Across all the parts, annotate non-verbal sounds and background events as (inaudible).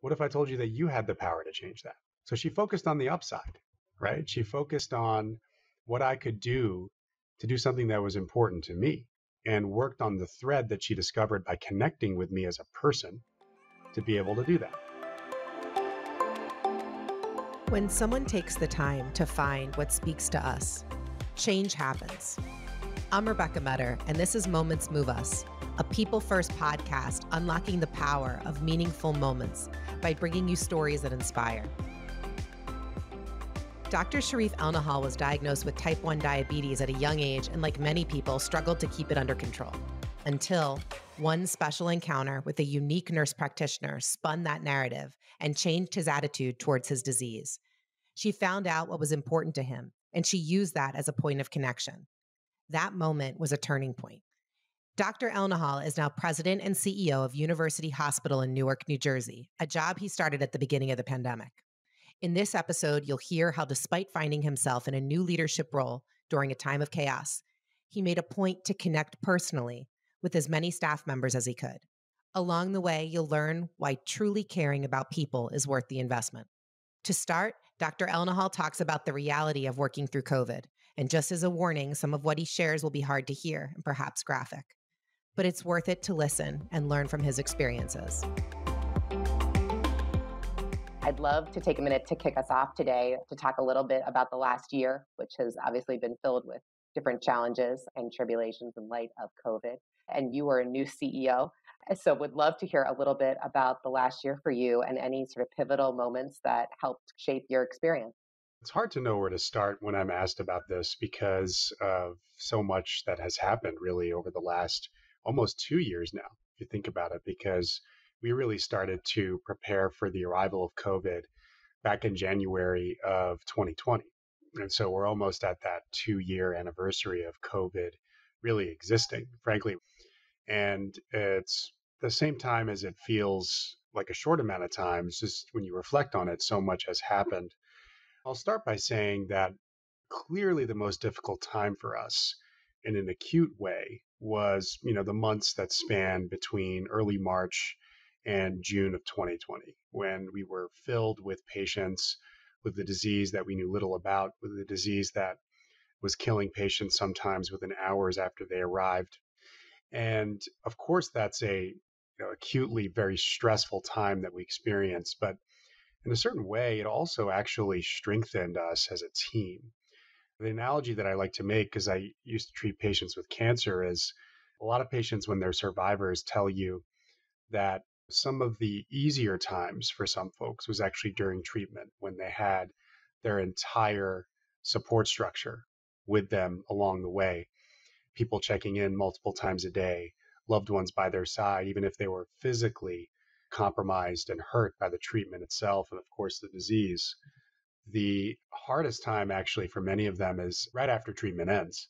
What if I told you that you had the power to change that? So she focused on the upside, right? She focused on what I could do to do something that was important to me and worked on the thread that she discovered by connecting with me as a person to be able to do that. When someone takes the time to find what speaks to us, change happens. I'm Rebecca Meador, and this is Moments Move Us, a people first podcast unlocking the power of meaningful moments by bringing you stories that inspire. Dr. Shereef Elnahal was diagnosed with type 1 diabetes at a young age and, like many people, struggled to keep it under control. Until one special encounter with a unique nurse practitioner spun that narrative and changed his attitude towards his disease. She found out what was important to him, and she used that as a point of connection. That moment was a turning point. Dr. Elnahal is now president and CEO of University Hospital in Newark, New Jersey, a job he started at the beginning of the pandemic. In this episode, you'll hear how, despite finding himself in a new leadership role during a time of chaos, he made a point to connect personally with as many staff members as he could. Along the way, you'll learn why truly caring about people is worth the investment. To start, Dr. Elnahal talks about the reality of working through COVID. And just as a warning, some of what he shares will be hard to hear and perhaps graphic. But it's worth it to listen and learn from his experiences. I'd love to take a minute to kick us off today to talk a little bit about the last year, which has obviously been filled with different challenges and tribulations in light of COVID. And you are a new CEO. So, would love to hear a little bit about the last year for you and any sort of pivotal moments that helped shape your experience. It's hard to know where to start when I'm asked about this because of so much that has happened really over the last almost two years now, if you think about it, because we really started to prepare for the arrival of COVID back in January of 2020. And so we're almost at that two year anniversary of COVID really existing, frankly. And it's the same time as it feels like a short amount of time. Just when you reflect on it, so much has happened. I'll start by saying that clearly the most difficult time for us in an acute way was, you know, the months that span between early March and June of 2020, when we were filled with patients with the disease that we knew little about, with the disease that was killing patients sometimes within hours after they arrived. And of course, that's a you know, acutely very stressful time that we experienced. But in a certain way, it also actually strengthened us as a team. The analogy that I like to make, because I used to treat patients with cancer, is a lot of patients, when they're survivors, tell you that some of the easier times for some folks was actually during treatment when they had their entire support structure with them along the way. People checking in multiple times a day, loved ones by their side, even if they were physically compromised and hurt by the treatment itself and, of course, the disease. The hardest time, actually, for many of them is right after treatment ends,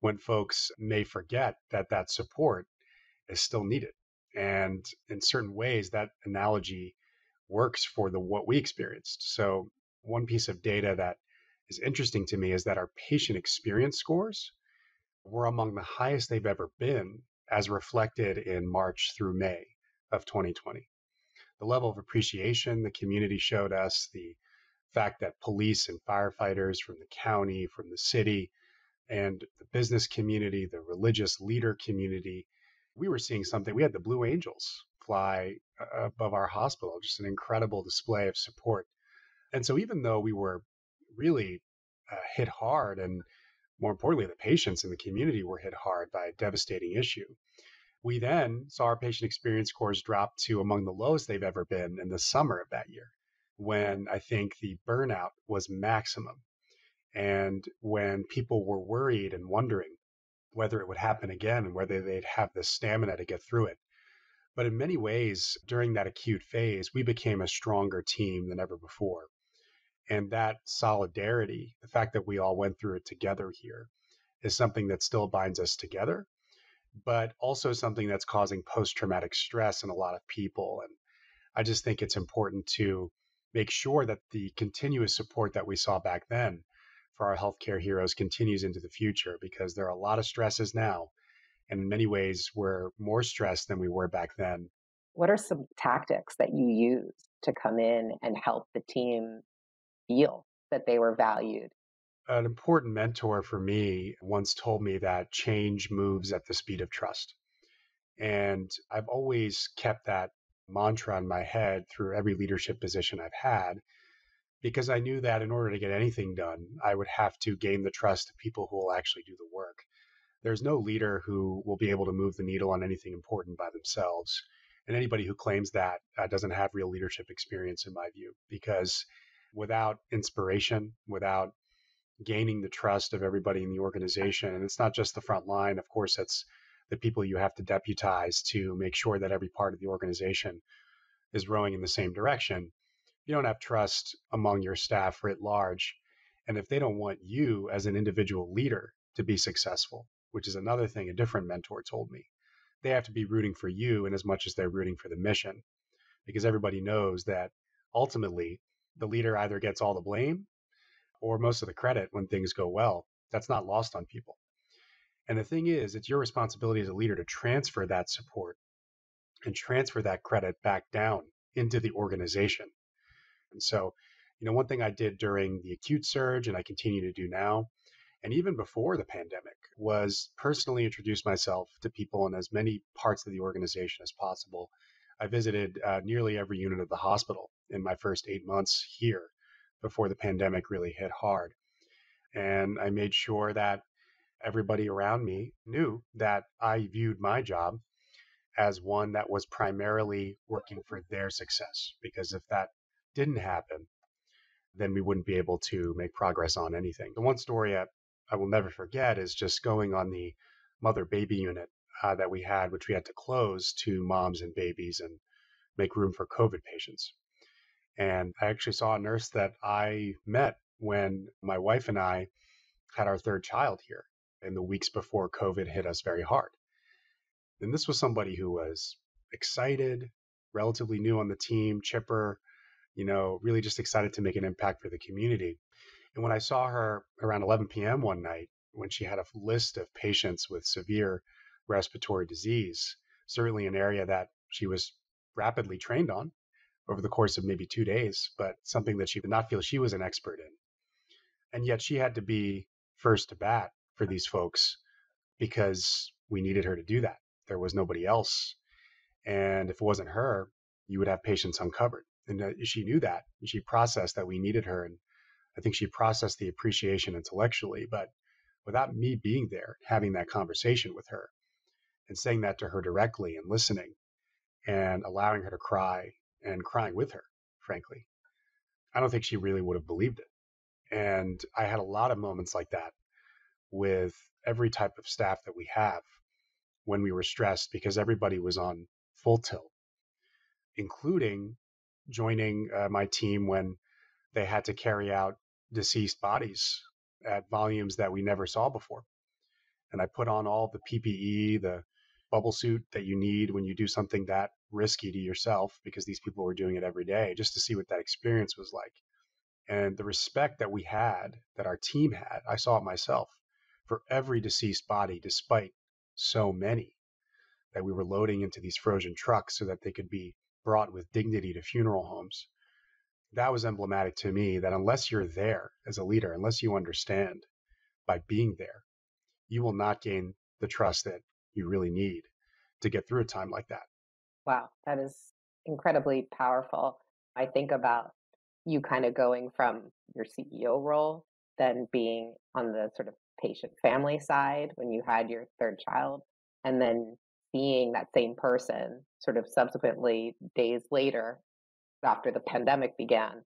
when folks may forget that that support is still needed and in certain ways, that analogy works for the what we experienced. So one piece of data that is interesting to me is that our patient experience scores were among the highest they've ever been as reflected in March through May of 2020. The level of appreciation the community showed us, the fact that police and firefighters from the county, from the city, and the business community, the religious leader community we were seeing something. We had the Blue Angels fly above our hospital, just an incredible display of support. And so, even though we were really uh, hit hard, and more importantly, the patients in the community were hit hard by a devastating issue, we then saw our patient experience scores drop to among the lowest they've ever been in the summer of that year, when I think the burnout was maximum. And when people were worried and wondering whether it would happen again and whether they'd have the stamina to get through it. But in many ways, during that acute phase, we became a stronger team than ever before. And that solidarity, the fact that we all went through it together here, is something that still binds us together, but also something that's causing post traumatic stress in a lot of people. And I just think it's important to make sure that the continuous support that we saw back then for our healthcare heroes continues into the future because there are a lot of stresses now. And in many ways, we're more stressed than we were back then. What are some tactics that you use to come in and help the team feel that they were valued? An important mentor for me once told me that change moves at the speed of trust. And I've always kept that mantra in my head through every leadership position I've had because I knew that in order to get anything done, I would have to gain the trust of people who will actually do the work. There's no leader who will be able to move the needle on anything important by themselves. And anybody who claims that uh, doesn't have real leadership experience, in my view, because without inspiration, without gaining the trust of everybody in the organization, and it's not just the front line, of course, it's the people you have to deputize to make sure that every part of the organization is rowing in the same direction you don't have trust among your staff writ large. And if they don't want you as an individual leader to be successful, which is another thing a different mentor told me, they have to be rooting for you in as much as they're rooting for the mission. Because everybody knows that ultimately the leader either gets all the blame or most of the credit when things go well. That's not lost on people. And the thing is, it's your responsibility as a leader to transfer that support and transfer that credit back down into the organization. And so, you know, one thing I did during the acute surge and I continue to do now, and even before the pandemic, was personally introduce myself to people in as many parts of the organization as possible. I visited uh, nearly every unit of the hospital in my first eight months here before the pandemic really hit hard. And I made sure that everybody around me knew that I viewed my job as one that was primarily working for their success. Because if that didn't happen, then we wouldn't be able to make progress on anything. The one story I, I will never forget is just going on the mother baby unit uh, that we had, which we had to close to moms and babies and make room for COVID patients. And I actually saw a nurse that I met when my wife and I had our third child here in the weeks before COVID hit us very hard. And this was somebody who was excited, relatively new on the team, chipper, you know, really just excited to make an impact for the community. And when I saw her around 11 p.m. one night, when she had a list of patients with severe respiratory disease, certainly an area that she was rapidly trained on over the course of maybe two days, but something that she did not feel she was an expert in. And yet she had to be first to bat for these folks because we needed her to do that. There was nobody else. And if it wasn't her, you would have patients uncovered and uh, she knew that she processed that we needed her and i think she processed the appreciation intellectually but without me being there having that conversation with her and saying that to her directly and listening and allowing her to cry and crying with her frankly i don't think she really would have believed it and i had a lot of moments like that with every type of staff that we have when we were stressed because everybody was on full tilt including joining uh, my team when they had to carry out deceased bodies at volumes that we never saw before. And I put on all the PPE, the bubble suit that you need when you do something that risky to yourself, because these people were doing it every day, just to see what that experience was like. And the respect that we had, that our team had, I saw it myself for every deceased body, despite so many that we were loading into these frozen trucks so that they could be brought with dignity to funeral homes. That was emblematic to me that unless you're there as a leader, unless you understand by being there, you will not gain the trust that you really need to get through a time like that. Wow, that is incredibly powerful. I think about you kind of going from your CEO role, then being on the sort of patient family side when you had your third child, and then seeing that same person sort of subsequently days later after the pandemic began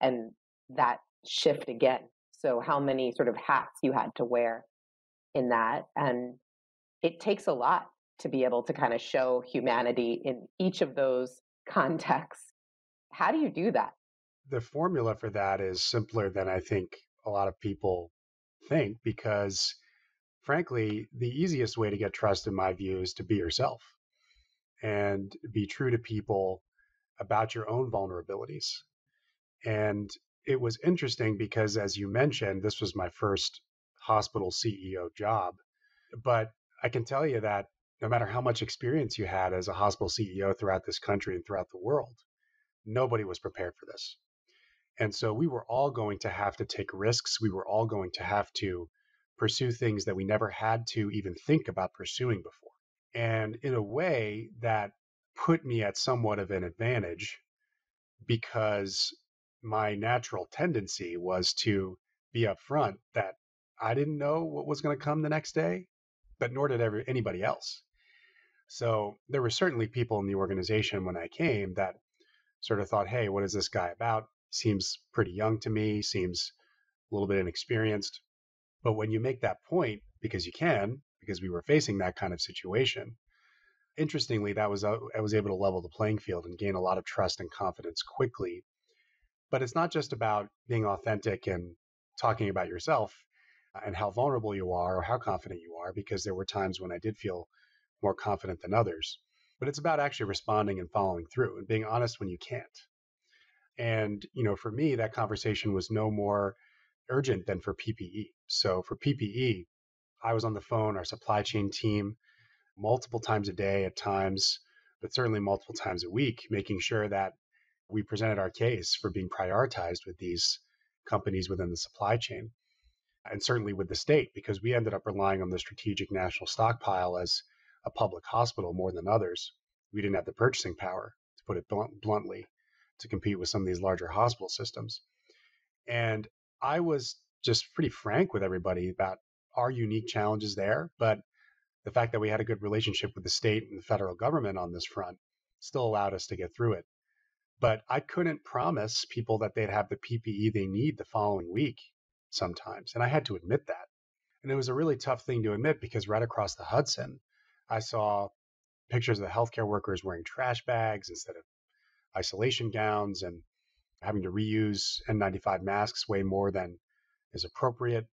and that shift again so how many sort of hats you had to wear in that and it takes a lot to be able to kind of show humanity in each of those (laughs) contexts how do you do that the formula for that is simpler than i think a lot of people think because frankly, the easiest way to get trust, in my view, is to be yourself and be true to people about your own vulnerabilities. And it was interesting because, as you mentioned, this was my first hospital CEO job. But I can tell you that no matter how much experience you had as a hospital CEO throughout this country and throughout the world, nobody was prepared for this. And so we were all going to have to take risks. We were all going to have to pursue things that we never had to even think about pursuing before. And in a way that put me at somewhat of an advantage because my natural tendency was to be upfront that I didn't know what was going to come the next day, but nor did ever, anybody else. So there were certainly people in the organization when I came that sort of thought, hey, what is this guy about? Seems pretty young to me, seems a little bit inexperienced. But when you make that point, because you can, because we were facing that kind of situation, interestingly, that was uh, I was able to level the playing field and gain a lot of trust and confidence quickly. But it's not just about being authentic and talking about yourself and how vulnerable you are or how confident you are, because there were times when I did feel more confident than others. But it's about actually responding and following through and being honest when you can't. And, you know, for me, that conversation was no more urgent than for PPE. So for PPE, I was on the phone, our supply chain team, multiple times a day at times, but certainly multiple times a week, making sure that we presented our case for being prioritized with these companies within the supply chain and certainly with the state because we ended up relying on the strategic national stockpile as a public hospital more than others. We didn't have the purchasing power, to put it blunt, bluntly, to compete with some of these larger hospital systems. And I was just pretty frank with everybody about our unique challenges there, but the fact that we had a good relationship with the state and the federal government on this front still allowed us to get through it. But I couldn't promise people that they'd have the PPE they need the following week sometimes. And I had to admit that. And it was a really tough thing to admit because right across the Hudson, I saw pictures of the healthcare workers wearing trash bags instead of isolation gowns and having to reuse N95 masks way more than is appropriate.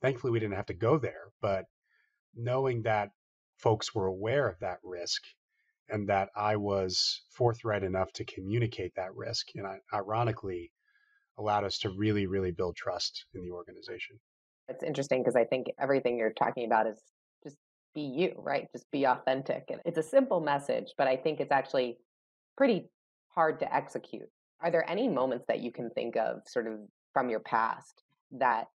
Thankfully, we didn't have to go there, but knowing that folks were aware of that risk and that I was forthright enough to communicate that risk, and I, ironically, allowed us to really, really build trust in the organization. It's interesting because I think everything you're talking about is just be you, right? Just be authentic. And it's a simple message, but I think it's actually pretty hard to execute. Are there any moments that you can think of sort of from your past that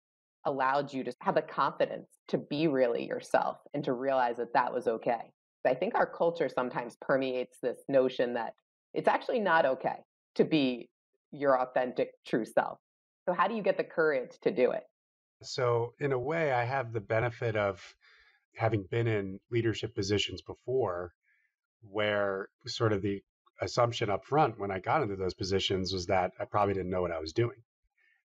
allowed you to have the confidence to be really yourself and to realize that that was okay? I think our culture sometimes permeates this notion that it's actually not okay to be your authentic true self. So, how do you get the courage to do it? So, in a way, I have the benefit of having been in leadership positions before where sort of the assumption up front when I got into those positions was that I probably didn't know what I was doing.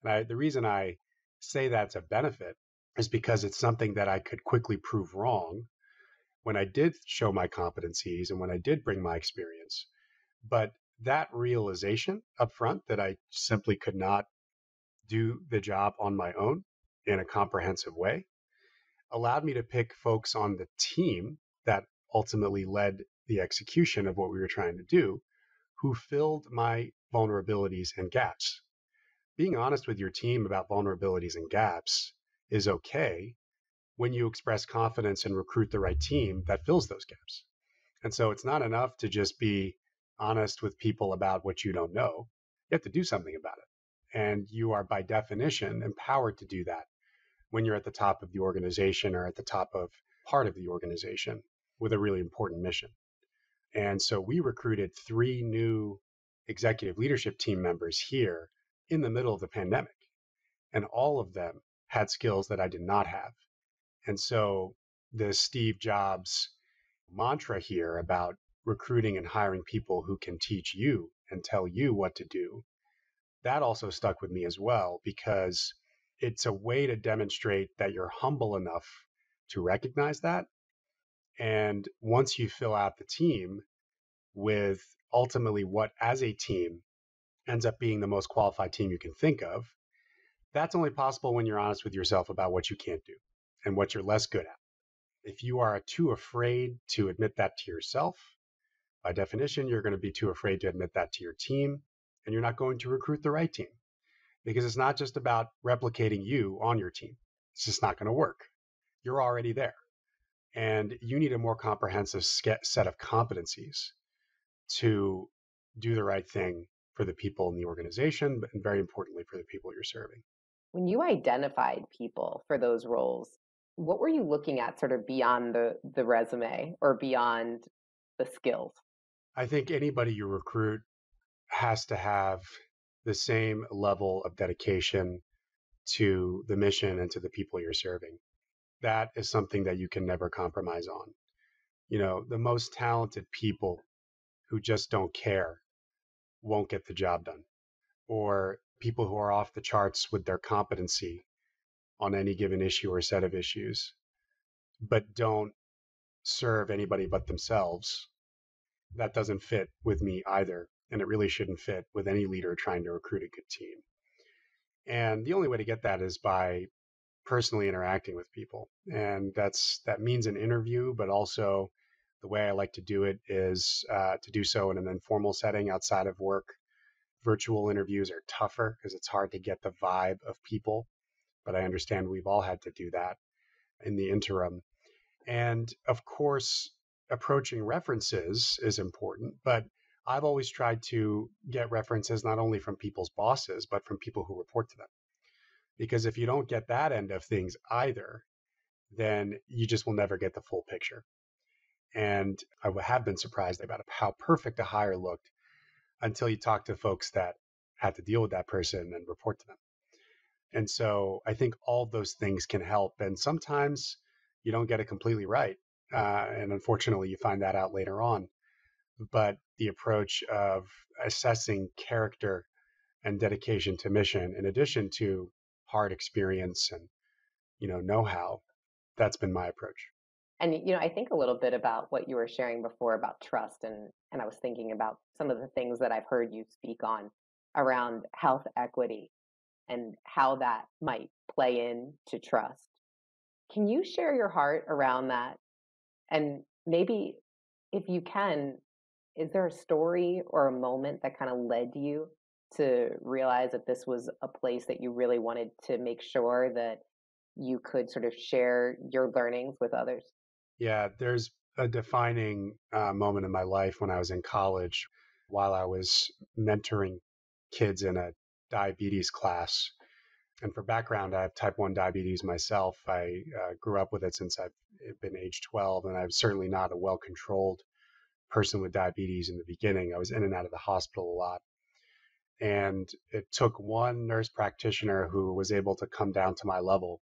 And I, the reason I say that's a benefit is because it's something that I could quickly prove wrong when I did show my competencies and when I did bring my experience. But that realization up front that I simply could not do the job on my own in a comprehensive way allowed me to pick folks on the team that ultimately led the execution of what we were trying to do who filled my vulnerabilities and gaps. Being honest with your team about vulnerabilities and gaps is okay when you express confidence and recruit the right team that fills those gaps. And so it's not enough to just be honest with people about what you don't know. You have to do something about it. And you are, by definition, empowered to do that when you're at the top of the organization or at the top of part of the organization with a really important mission. And so we recruited three new executive leadership team members here in the middle of the pandemic. And all of them had skills that I did not have. And so the Steve Jobs mantra here about recruiting and hiring people who can teach you and tell you what to do, that also stuck with me as well because it's a way to demonstrate that you're humble enough to recognize that. And once you fill out the team with ultimately what, as a team, ends up being the most qualified team you can think of, that's only possible when you're honest with yourself about what you can't do and what you're less good at. If you are too afraid to admit that to yourself, by definition, you're going to be too afraid to admit that to your team, and you're not going to recruit the right team because it's not just about replicating you on your team. It's just not going to work. You're already there. And you need a more comprehensive set of competencies to do the right thing for the people in the organization, but very importantly for the people you're serving. When you identified people for those roles, what were you looking at sort of beyond the, the resume or beyond the skills? I think anybody you recruit has to have the same level of dedication to the mission and to the people you're serving. That is something that you can never compromise on. You know, the most talented people who just don't care won't get the job done, or people who are off the charts with their competency on any given issue or set of issues, but don't serve anybody but themselves. That doesn't fit with me either. And it really shouldn't fit with any leader trying to recruit a good team. And the only way to get that is by personally interacting with people. And that's that means an interview, but also the way I like to do it is uh, to do so in an informal setting outside of work. Virtual interviews are tougher because it's hard to get the vibe of people, but I understand we've all had to do that in the interim. And of course, approaching references is important, but I've always tried to get references not only from people's bosses, but from people who report to them. Because if you don't get that end of things either, then you just will never get the full picture. And I would have been surprised about how perfect a hire looked until you talk to folks that had to deal with that person and report to them. And so I think all those things can help. And sometimes you don't get it completely right. Uh, and unfortunately, you find that out later on. But the approach of assessing character and dedication to mission in addition to hard experience and you know know-how that's been my approach. And you know i think a little bit about what you were sharing before about trust and and i was thinking about some of the things that i've heard you speak on around health equity and how that might play into trust. Can you share your heart around that and maybe if you can is there a story or a moment that kind of led you to realize that this was a place that you really wanted to make sure that you could sort of share your learnings with others? Yeah, there's a defining uh, moment in my life when I was in college while I was mentoring kids in a diabetes class. And for background, I have type 1 diabetes myself. I uh, grew up with it since I've been age 12, and I'm certainly not a well controlled person with diabetes in the beginning. I was in and out of the hospital a lot. And it took one nurse practitioner who was able to come down to my level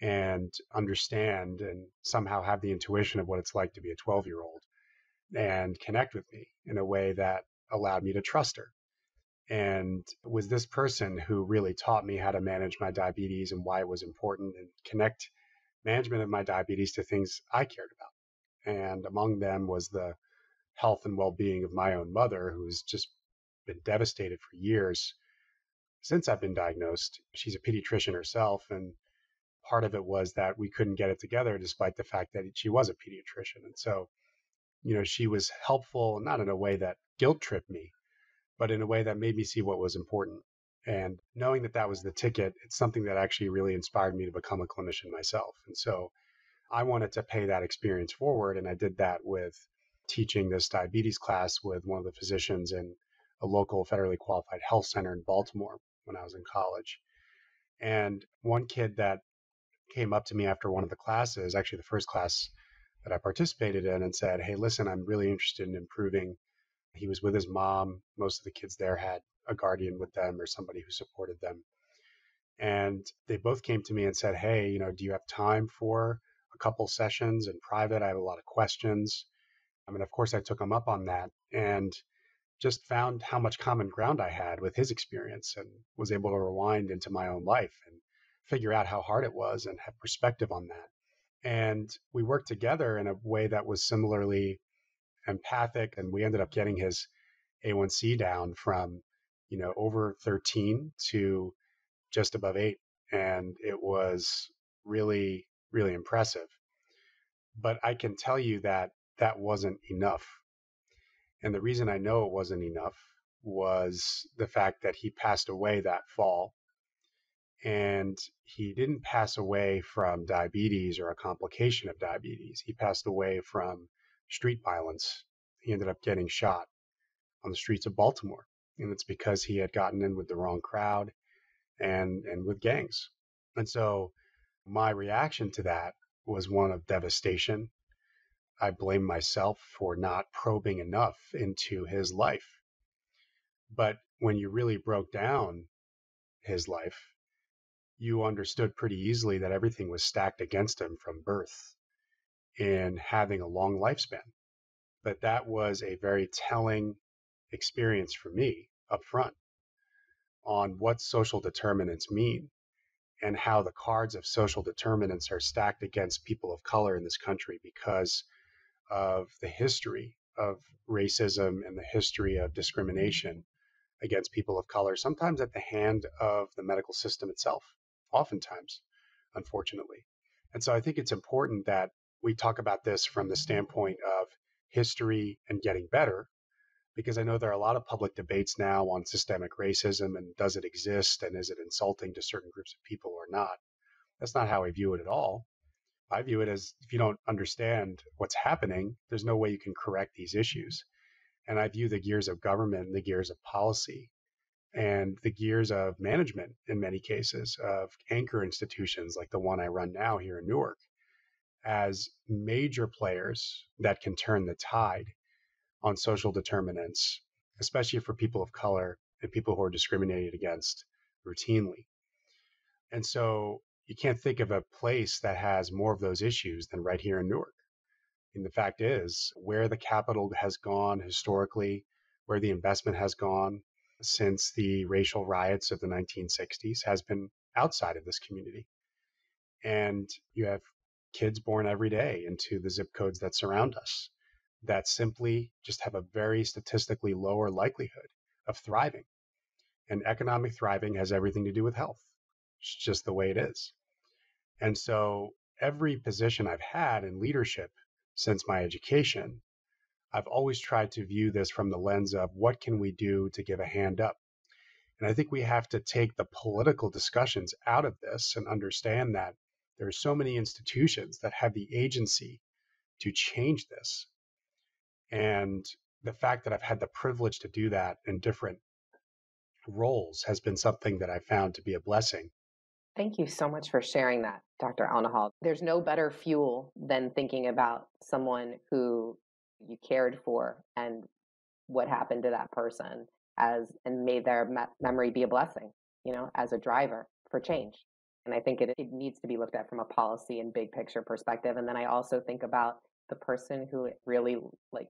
and understand and somehow have the intuition of what it's like to be a 12 year old and connect with me in a way that allowed me to trust her. And was this person who really taught me how to manage my diabetes and why it was important and connect management of my diabetes to things I cared about. And among them was the health and well-being of my own mother who's just been devastated for years since I've been diagnosed. She's a pediatrician herself and part of it was that we couldn't get it together despite the fact that she was a pediatrician. And so, you know, she was helpful not in a way that guilt tripped me, but in a way that made me see what was important. And knowing that that was the ticket, it's something that actually really inspired me to become a clinician myself. And so I wanted to pay that experience forward. And I did that with teaching this diabetes class with one of the physicians in a local federally qualified health center in Baltimore when I was in college. And one kid that came up to me after one of the classes, actually the first class that I participated in, and said, Hey, listen, I'm really interested in improving. He was with his mom. Most of the kids there had a guardian with them or somebody who supported them. And they both came to me and said, Hey, you know, do you have time for a couple sessions in private? I have a lot of questions. I mean, of course, I took him up on that and just found how much common ground I had with his experience and was able to rewind into my own life and figure out how hard it was and have perspective on that. And we worked together in a way that was similarly empathic. And we ended up getting his A1C down from, you know, over 13 to just above eight. And it was really, really impressive. But I can tell you that that wasn't enough. And the reason I know it wasn't enough was the fact that he passed away that fall. And he didn't pass away from diabetes or a complication of diabetes. He passed away from street violence. He ended up getting shot on the streets of Baltimore. And it's because he had gotten in with the wrong crowd and, and with gangs. And so my reaction to that was one of devastation. I blame myself for not probing enough into his life. But when you really broke down his life, you understood pretty easily that everything was stacked against him from birth in having a long lifespan. But that was a very telling experience for me up front on what social determinants mean and how the cards of social determinants are stacked against people of color in this country because of the history of racism and the history of discrimination against people of color, sometimes at the hand of the medical system itself, oftentimes, unfortunately. And so I think it's important that we talk about this from the standpoint of history and getting better, because I know there are a lot of public debates now on systemic racism and does it exist and is it insulting to certain groups of people or not. That's not how I view it at all. I view it as if you don't understand what's happening, there's no way you can correct these issues. And I view the gears of government the gears of policy and the gears of management in many cases of anchor institutions like the one I run now here in Newark as major players that can turn the tide on social determinants, especially for people of color and people who are discriminated against routinely. And so you can't think of a place that has more of those issues than right here in Newark. And the fact is, where the capital has gone historically, where the investment has gone since the racial riots of the 1960s has been outside of this community. And you have kids born every day into the zip codes that surround us that simply just have a very statistically lower likelihood of thriving. And economic thriving has everything to do with health. It's just the way it is. And so every position I've had in leadership since my education, I've always tried to view this from the lens of what can we do to give a hand up? And I think we have to take the political discussions out of this and understand that there are so many institutions that have the agency to change this. And the fact that I've had the privilege to do that in different roles has been something that I found to be a blessing Thank you so much for sharing that, Dr. Elnahal. There's no better fuel than thinking about someone who you cared for and what happened to that person as and may their me- memory be a blessing, you know, as a driver for change. And I think it, it needs to be looked at from a policy and big picture perspective. And then I also think about the person who really like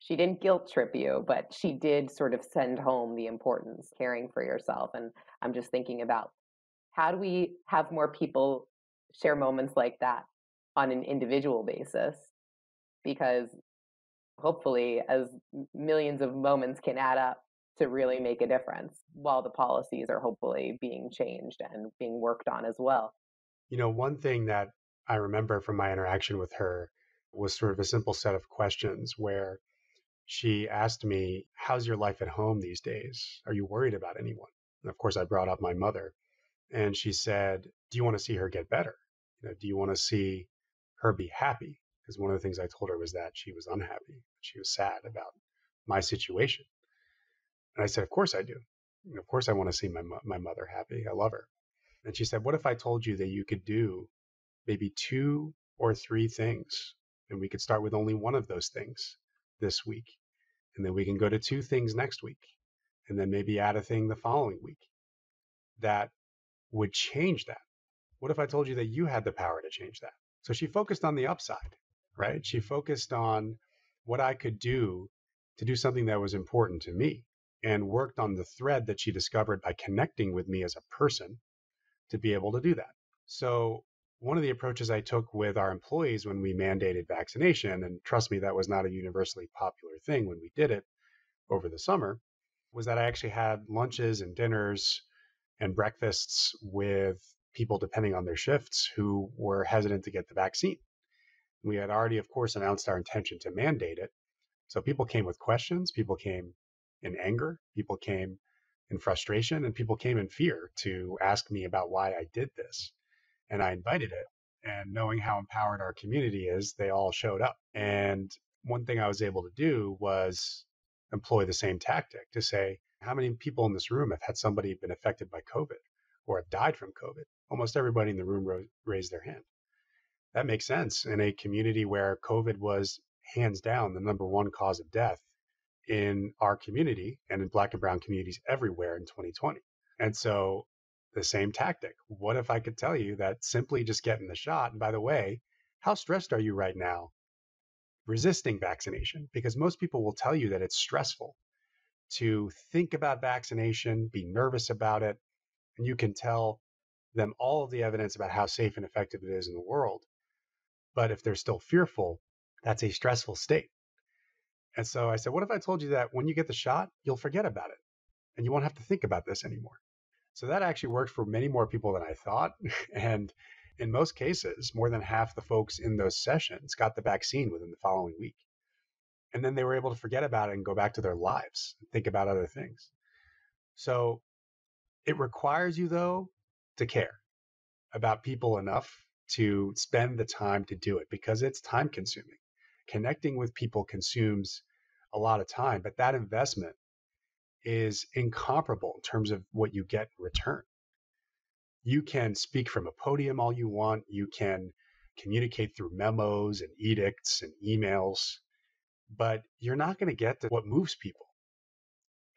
she didn't guilt trip you, but she did sort of send home the importance caring for yourself. And I'm just thinking about how do we have more people share moments like that on an individual basis because hopefully as millions of moments can add up to really make a difference while the policies are hopefully being changed and being worked on as well. You know one thing that i remember from my interaction with her was sort of a simple set of questions where she asked me how's your life at home these days? Are you worried about anyone? And of course i brought up my mother and she said, "Do you want to see her get better? You know, do you want to see her be happy?" Because one of the things I told her was that she was unhappy, she was sad about my situation, and I said, "Of course I do. Of course I want to see my my mother happy. I love her." And she said, "What if I told you that you could do maybe two or three things, and we could start with only one of those things this week, and then we can go to two things next week, and then maybe add a thing the following week." That would change that? What if I told you that you had the power to change that? So she focused on the upside, right? She focused on what I could do to do something that was important to me and worked on the thread that she discovered by connecting with me as a person to be able to do that. So, one of the approaches I took with our employees when we mandated vaccination, and trust me, that was not a universally popular thing when we did it over the summer, was that I actually had lunches and dinners and breakfasts with people depending on their shifts who were hesitant to get the vaccine. We had already, of course, announced our intention to mandate it. So people came with questions, people came in anger, people came in frustration, and people came in fear to ask me about why I did this. And I invited it. And knowing how empowered our community is, they all showed up. And one thing I was able to do was employ the same tactic to say, How many people in this room have had somebody been affected by COVID or have died from COVID? Almost everybody in the room ro- raised their hand. That makes sense in a community where COVID was hands down the number one cause of death in our community and in black and brown communities everywhere in 2020. And so the same tactic. What if I could tell you that simply just getting the shot, and by the way, how stressed are you right now resisting vaccination? Because most people will tell you that it's stressful to think about vaccination, be nervous about it, and you can tell them all of the evidence about how safe and effective it is in the world. But if they're still fearful, that's a stressful state. And so I said, What if I told you that when you get the shot, you'll forget about it and you won't have to think about this anymore? So that actually worked for many more people than I thought. (laughs) And in most cases, more than half the folks in those sessions got the vaccine within the following week. And then they were able to forget about it and go back to their lives think about other things. So it requires you, though, to care about people enough to spend the time to do it because it's time consuming. Connecting with people consumes a lot of time, but that investment is incomparable in terms of what you get in return. You can speak from a podium all you want, you can communicate through memos and edicts and emails, but you're not going to get to what moves people.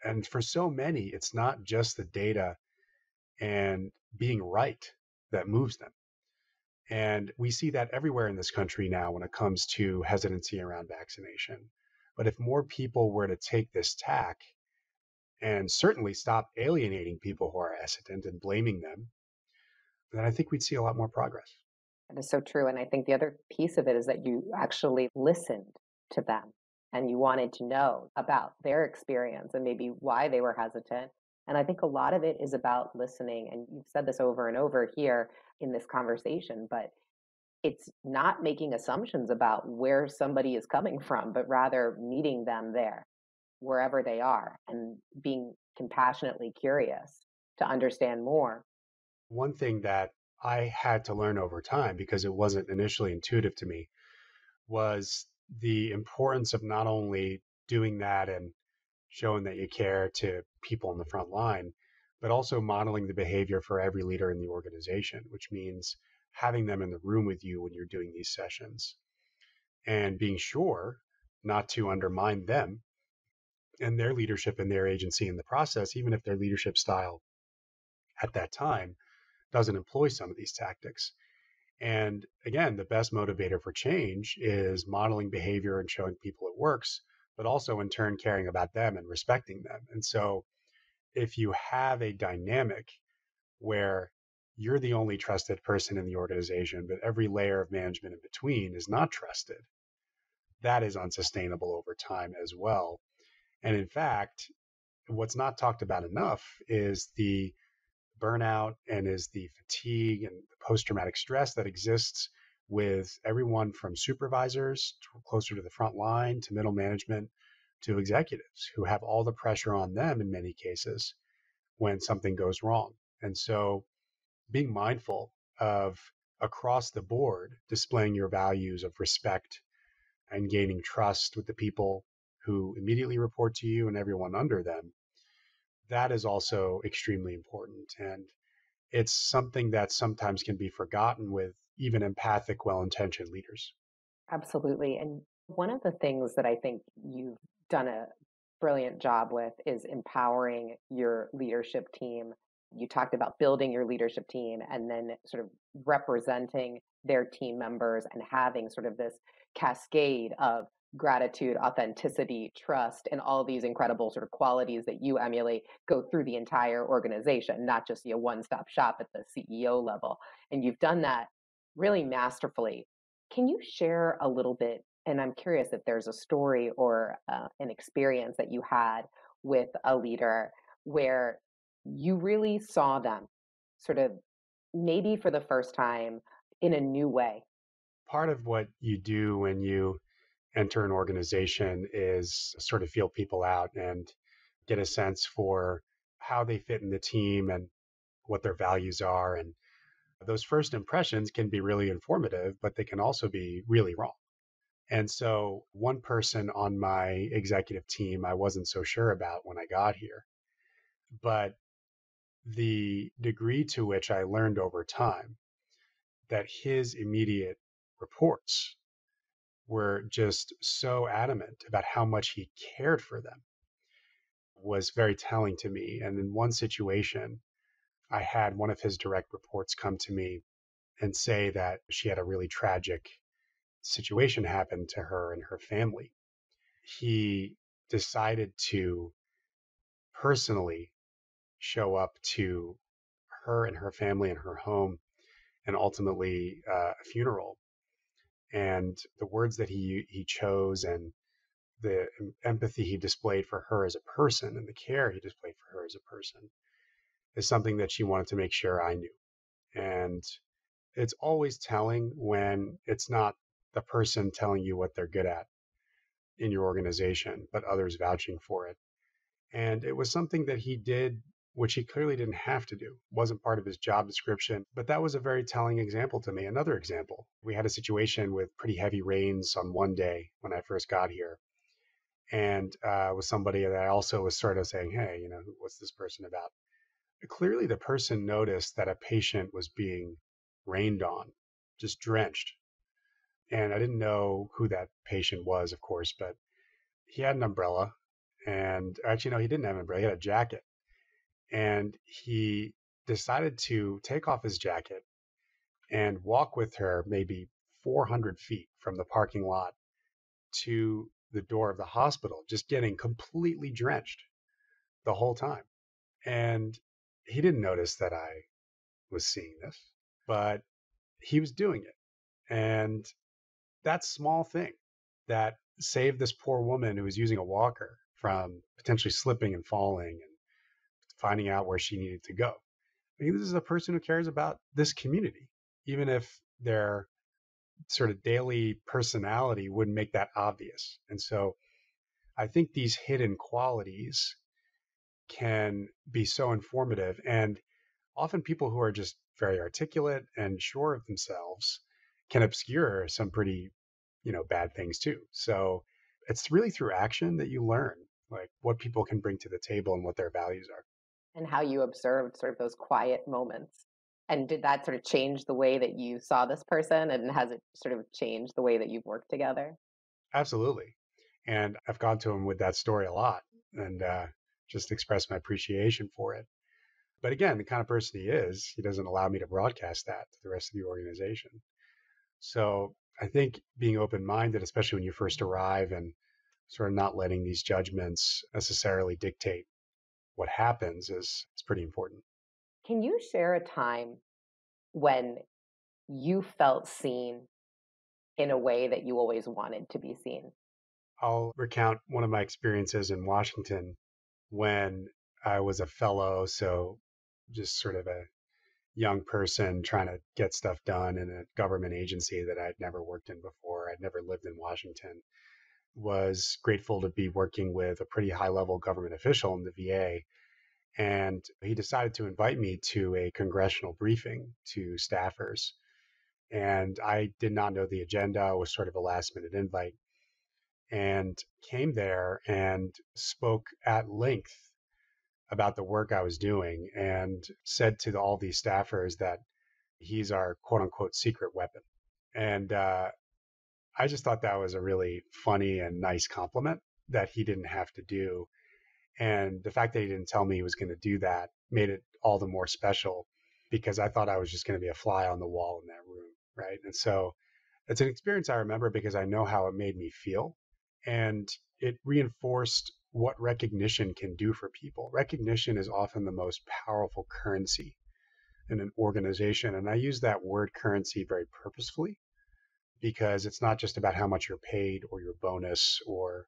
And for so many, it's not just the data and being right that moves them. And we see that everywhere in this country now when it comes to hesitancy around vaccination. But if more people were to take this tack and certainly stop alienating people who are hesitant and blaming them, then I think we'd see a lot more progress. That is so true. And I think the other piece of it is that you actually listened to them and you wanted to know about their experience and maybe why they were hesitant. And I think a lot of it is about listening. And you've said this over and over here in this conversation, but it's not making assumptions about where somebody is coming from, but rather meeting them there, wherever they are, and being compassionately curious to understand more. One thing that I had to learn over time because it wasn't initially intuitive to me was the importance of not only doing that and showing that you care to people on the front line, but also modeling the behavior for every leader in the organization, which means having them in the room with you when you're doing these sessions and being sure not to undermine them and their leadership and their agency in the process, even if their leadership style at that time doesn't employ some of these tactics. And again, the best motivator for change is modeling behavior and showing people it works, but also in turn caring about them and respecting them. And so if you have a dynamic where you're the only trusted person in the organization, but every layer of management in between is not trusted, that is unsustainable over time as well. And in fact, what's not talked about enough is the burnout and is the fatigue and the post traumatic stress that exists with everyone from supervisors closer to the front line to middle management to executives who have all the pressure on them in many cases when something goes wrong. And so being mindful of across the board displaying your values of respect and gaining trust with the people who immediately report to you and everyone under them that is also extremely important. And it's something that sometimes can be forgotten with even empathic well-intentioned leaders. Absolutely. And one of the things that i think you've done a brilliant job with is empowering your leadership team. You talked about building your leadership team and then sort of representing their team members and having sort of this cascade of gratitude, authenticity, trust, and all these incredible sort of qualities that you emulate go through the entire organization, not just a one stop shop at the CEO level. And you've done that really masterfully. Can you share a little bit and I'm curious if there's a story or uh, an experience that you had with a leader where you really saw them sort of maybe for the first time in a new way. Part of what you do when you enter an organization is sort of feel people out and get a sense for how they fit in the team and what their values are. And those first impressions can be really informative, but they can also be really wrong. And so, one person on my executive team I wasn't so sure about when I got here. But the degree to which I learned over time that his immediate reports were just so adamant about how much he cared for them was very telling to me. And in one situation, I had one of his direct reports come to me and say that she had a really tragic situation happened to her and her family. He decided to personally show up to her and her family and her home and ultimately uh, a funeral and the words that he he chose and the empathy he displayed for her as a person and the care he displayed for her as a person is something that she wanted to make sure I knew. And it's always telling when it's not the person telling you what they're good at in your organization, but others vouching for it. And it was something that he did, which he clearly didn't have to do, wasn't part of his job description. But that was a very telling example to me. Another example we had a situation with pretty heavy rains on one day when I first got here. And uh, with somebody that I also was sort of saying, hey, you know, what's this person about? Clearly, the person noticed that a patient was being rained on, just drenched. And I didn't know who that patient was, of course, but he had an umbrella. And actually, no, he didn't have an umbrella. He had a jacket. And he decided to take off his jacket and walk with her maybe 400 feet from the parking lot to the door of the hospital, just getting completely drenched the whole time. And he didn't notice that I was seeing this, but he was doing it. And that small thing that saved this poor woman who was using a walker from potentially slipping and falling and finding out where she needed to go. I mean, this is a person who cares about this community, even if their sort of daily personality wouldn't make that obvious. And so I think these hidden qualities can be so informative. And often people who are just very articulate and sure of themselves can obscure some pretty, you know, bad things too. So it's really through action that you learn like what people can bring to the table and what their values are. And how you observed sort of those quiet moments. And did that sort of change the way that you saw this person? And has it sort of changed the way that you've worked together? Absolutely. And I've gone to him with that story a lot. And uh, just express my appreciation for it. But again, the kind of person he is, he doesn't allow me to broadcast that to the rest of the organization. So I think being open minded, especially when you first arrive and sort of not letting these judgments necessarily dictate what happens is, is pretty important. Can you share a time when you felt seen in a way that you always wanted to be seen? I'll recount one of my experiences in Washington when I was a fellow, so just sort of a young person trying to get stuff done in a government agency that I'd never worked in before. I'd never lived in Washington. Was grateful to be working with a pretty high level government official in the VA. And he decided to invite me to a congressional briefing to staffers. And I did not know the agenda, it was sort of a last minute invite and came there and spoke at length about the work I was doing and said to all these staffers that he's our quote unquote secret weapon. And uh, I just thought that was a really funny and nice compliment that he didn't have to do. And the fact that he didn't tell me he was going to do that made it all the more special because I thought I was just going to be a fly on the wall in that room. Right. And so it's an experience I remember because I know how it made me feel and it reinforced what recognition can do for people. Recognition is often the most powerful currency in an organization. And I use that word currency very purposefully because it's not just about how much you're paid or your bonus or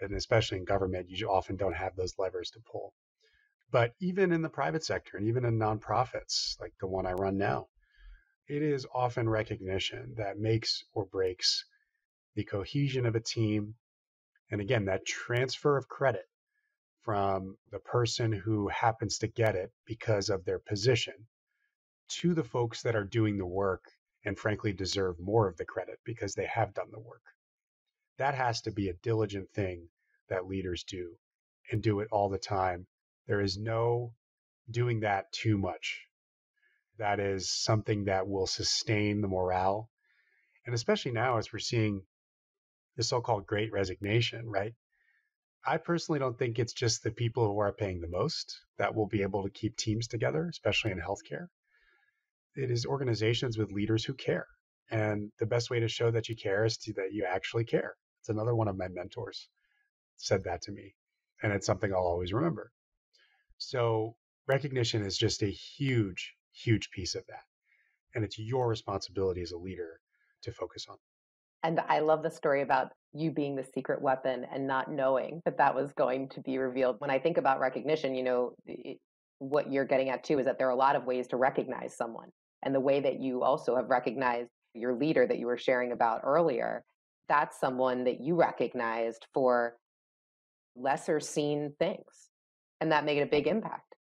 and especially in government, you often don't have those levers to pull. But even in the private sector and even in nonprofits, like the one I run now, it is often recognition that makes or breaks the cohesion of a team and again, that transfer of credit from the person who happens to get it because of their position to the folks that are doing the work and frankly deserve more of the credit because they have done the work. That has to be a diligent thing that leaders do and do it all the time There is no doing that too much. That is something that will sustain the morale. And especially now, as we're seeing the so called great resignation, right? I personally don't think it's just the people who are paying the most that will be able to keep teams together, especially in healthcare. It is organizations with leaders who care. And the best way to show that you care is to, that you actually care. It's another one of my mentors said that to me. And it's something I'll always remember. So recognition is just a huge, huge piece of that. And it's your responsibility as a leader to focus on. And I love the story about you being the secret weapon and not knowing that that was going to be revealed. When I think about recognition, you know, it, what you're getting at too is that there are a lot of ways to recognize someone. And the way that you also have recognized your leader that you were sharing about earlier, that's someone that you recognized for lesser seen things. And that made a big impact.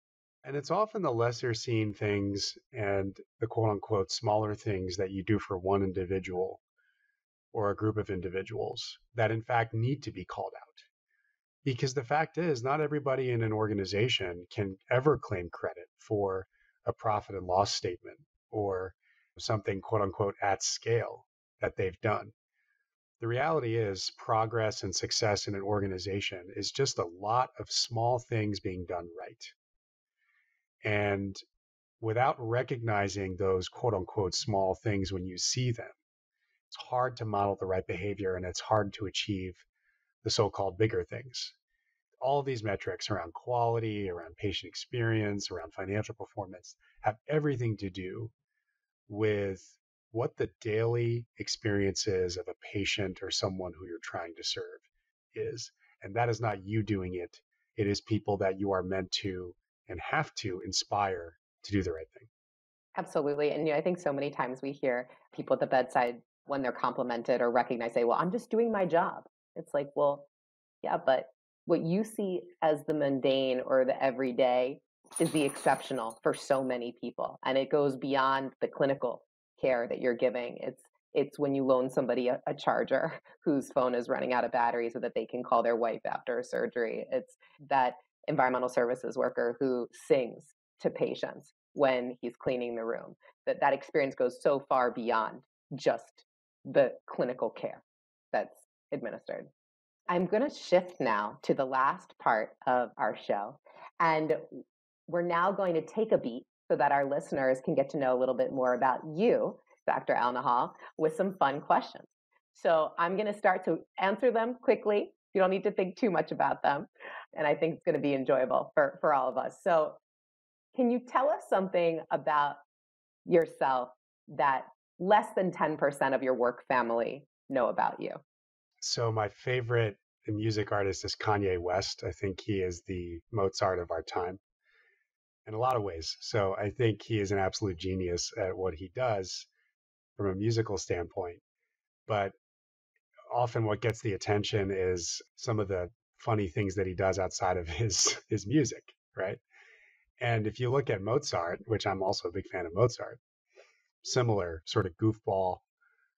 And it's often the lesser seen things and the quote unquote smaller things that you do for one individual or a group of individuals that in fact need to be called out. Because the fact is, not everybody in an organization can ever claim credit for a profit and loss statement or something quote unquote at scale that they've done. The reality is, progress and success in an organization is just a lot of small things being done right. And without recognizing those quote unquote small things when you see them, it's hard to model the right behavior and it's hard to achieve the so called bigger things. All these metrics around quality, around patient experience, around financial performance have everything to do with what the daily experience is of a patient or someone who you're trying to serve is. And that is not you doing it, it is people that you are meant to and have to inspire to do the right thing. Absolutely. And I think so many times we hear people at the bedside when they're complimented or recognized say, well, I'm just doing my job. It's like, well, yeah, but what you see as the mundane or the everyday is the exceptional for so many people. And it goes beyond the clinical care that you're giving. It's it's when you loan somebody a, a, charger (laughs) whose phone is running out of battery so that they can call their wife after a surgery. It's that environmental services worker who sings to patients when he's cleaning the room. That that experience goes so far beyond just the clinical care that's administered. I'm going to shift now to the last part of our show. And we're now going to take a beat so that our listeners can get to know a little bit more about you, Dr. Elnahal, with some fun questions. So I'm going to start to answer them quickly. You don't need to think too much about them. And I think it's going to be enjoyable for, for all of us. So, can you tell us something about yourself that less than 10% of your work family know about you? So, my favorite music artist is Kanye West. I think he is the Mozart of our time in a lot of ways. So, I think he is an absolute genius at what he does from a musical standpoint. But often what gets the attention is some of the funny things that he does outside of (laughs) his his music, right? And if you look at Mozart, which I'm also a big fan of Mozart, similar sort of goofball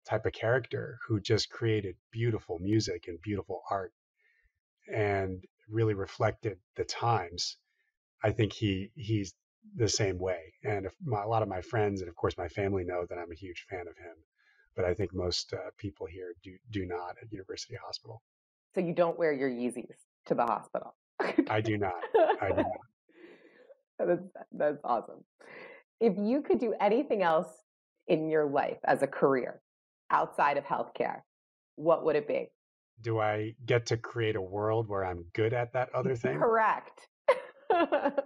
type of character who just created beautiful music and beautiful art and really reflected the times. I think he he's the same way. And my, a lot of my friends and of course my family know that I'm a huge fan of him, but I think most uh, people here do do not at University Hospital. So you don't wear your Yeezys to the hospital. (laughs) I do not. I do not. That's, that's awesome. If you could do anything else in your life as a career outside of healthcare, what would it be? Do I get to create a world where I'm good at that (laughs) other thing? Correct. (laughs)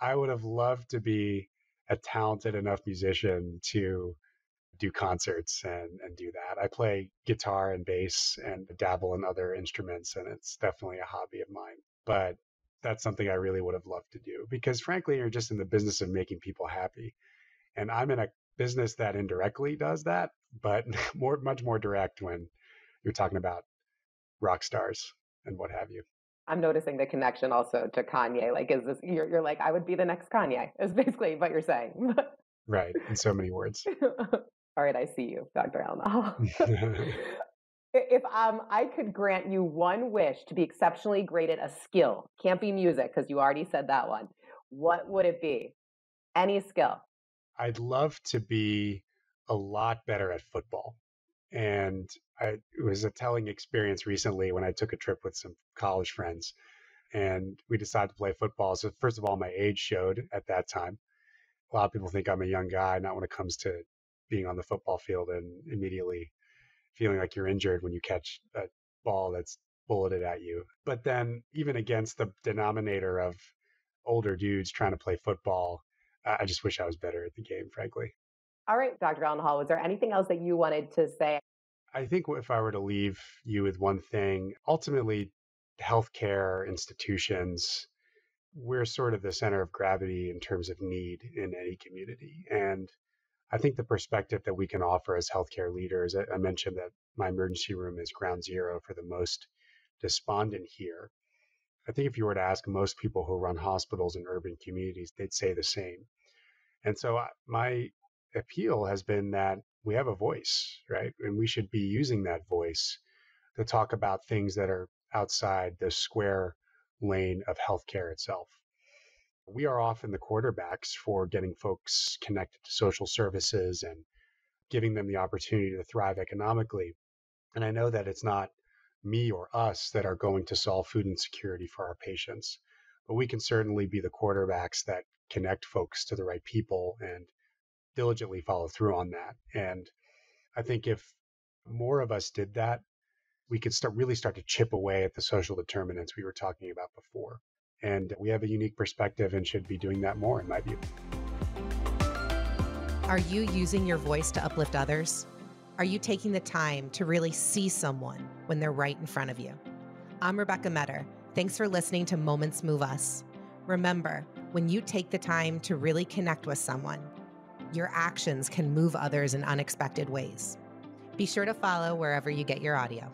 I would have loved to be a talented enough musician to do concerts and, and do that. I play guitar and bass and dabble in other instruments, and it's definitely a hobby of mine. But that's something I really would have loved to do because, frankly, you're just in the business of making people happy. And I'm in a business that indirectly does that, but (laughs) more much more direct when you're talking about rock stars and what have you. I'm noticing the connection also to Kanye. Like, is this you're you're like I would be the next Kanye? Is (laughs) basically what you're saying. right, in so many words. (laughs) All right, I see you, Dr. Elnahal. If um, I could grant you one wish to be exceptionally great at a skill, can't be music because you already said that one. What would it be? Any skill. I'd love to be a lot better at football. And I, it was a telling experience recently when I took a trip with some college friends and we decided to play football. So, first of all, my age showed at that time. A lot of people think I'm a young guy, not when it comes to being on the football field and immediately feeling like you're injured when you catch a ball that's bulleted at you. But then, even against the denominator of older dudes trying to play football, I just wish I was better at the game, frankly. All right, Dr. Elnahal, was there anything else that you wanted to say? I think if I were to leave you with one thing, ultimately, healthcare institutions, we're sort of the center of gravity in terms of need in any community. And I think the perspective that we can offer as healthcare leaders, I mentioned that my emergency room is ground zero for the most despondent here. I think if you were to ask most people who run hospitals in urban communities, they'd say the same. And so my appeal has been that we have a voice, right? And we should be using that voice to talk about things that are outside the square lane of healthcare itself. We are often the quarterbacks for getting folks connected to social services and giving them the opportunity to thrive economically. And I know that it's not me or us that are going to solve food insecurity for our patients, but we can certainly be the quarterbacks that connect folks to the right people and diligently follow through on that. And I think if more of us did that, we could start really start to chip away at the social determinants we were talking about before. And we have a unique perspective and should be doing that more, in my view. Are you using your voice to uplift others? Are you taking the time to really see someone when they're right in front of you? I'm Rebecca Meador. Thanks for listening to Moments Move Us. Remember, when you take the time to really connect with someone, your actions can move others in unexpected ways. Be sure to follow wherever you get your audio.